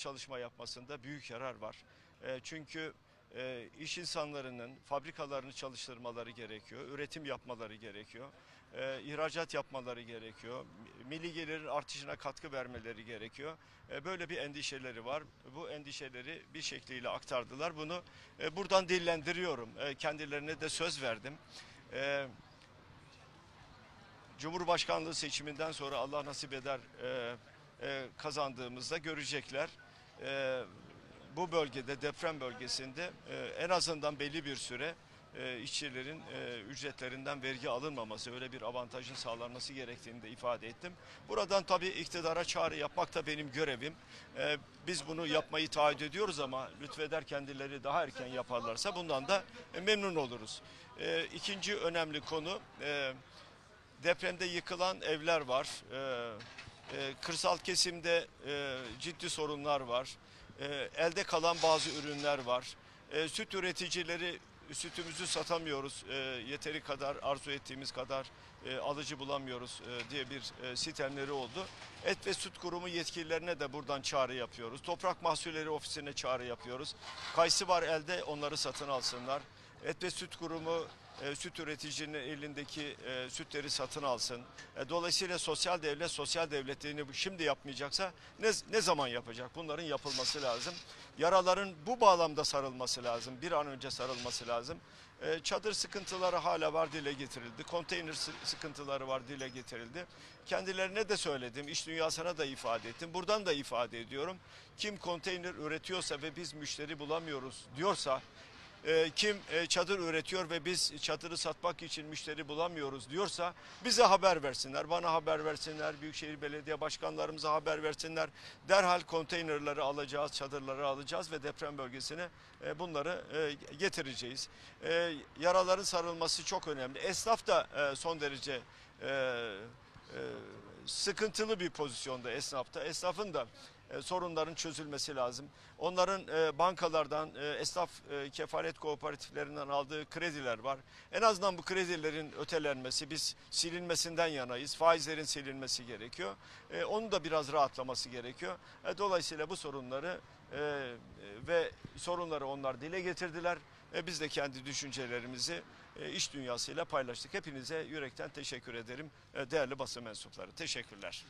çalışma yapmasında büyük yarar var. E, çünkü e, iş insanlarının fabrikalarını çalıştırmaları gerekiyor, üretim yapmaları gerekiyor, e, ihracat yapmaları gerekiyor, milli gelirin artışına katkı vermeleri gerekiyor. Böyle bir endişeleri var. Bu endişeleri bir şekliyle aktardılar. Bunu buradan dillendiriyorum. Kendilerine de söz verdim. Cumhurbaşkanlığı seçiminden sonra Allah nasip eder kazandığımızda görecekler. E, bu bölgede deprem bölgesinde e, en azından belli bir süre e, işçilerin e, ücretlerinden vergi alınmaması, öyle bir avantajın sağlanması gerektiğini de ifade ettim. Buradan tabii iktidara çağrı yapmak da benim görevim. E, biz bunu yapmayı taahhüt ediyoruz ama lütfeder kendileri daha erken yaparlarsa bundan da e, memnun oluruz. E, ikinci önemli konu e, depremde yıkılan evler var. E, e, kırsal kesimde e, ciddi sorunlar var. E, elde kalan bazı ürünler var. E, süt üreticileri sütümüzü satamıyoruz. Yeteri kadar arzu ettiğimiz kadar e, alıcı bulamıyoruz e, diye bir e, sitemleri oldu. Et ve Süt Kurumu yetkililerine de buradan çağrı yapıyoruz. Toprak Mahsulleri Ofisi'ne çağrı yapıyoruz. Kayısı var elde onları satın alsınlar. Et ve Süt Kurumu e, süt üreticinin elindeki e, sütleri satın alsın. E, dolayısıyla sosyal devlet sosyal devletliğini şimdi yapmayacaksa ne, ne zaman yapacak? Bunların yapılması lazım. Yaraların bu bağlamda sarılması lazım. Bir an önce sarılması lazım. Çadır sıkıntıları hala var dile getirildi. Konteyner sı- sıkıntıları var dile getirildi. Kendilerine de söyledim. iş dünyasına da ifade ettim. Buradan da ifade ediyorum. Kim konteyner üretiyorsa ve biz müşteri bulamıyoruz diyorsa e, kim e, çadır üretiyor ve biz çadırı satmak için müşteri bulamıyoruz diyorsa bize haber versinler. Bana haber versinler. Büyükşehir Belediye Başkanlarımıza haber versinler. Derhal konteynerleri alacağız, çadırları alacağız ve deprem bölgesine e, bunları getireceğiz. Yaraların sarılması çok önemli. Esnaf da son derece sıkıntılı bir pozisyonda esnafta. Esnafın da e, sorunların çözülmesi lazım. Onların e, bankalardan, e, esnaf e, kefalet kooperatiflerinden aldığı krediler var. En azından bu kredilerin ötelenmesi, biz silinmesinden yanayız. Faizlerin silinmesi gerekiyor. Onun da biraz rahatlaması gerekiyor. Dolayısıyla bu sorunları ve sorunları onlar dile getirdiler. Biz de kendi düşüncelerimizi iş dünyasıyla paylaştık. Hepinize yürekten teşekkür ederim. Değerli basın mensupları. Teşekkürler.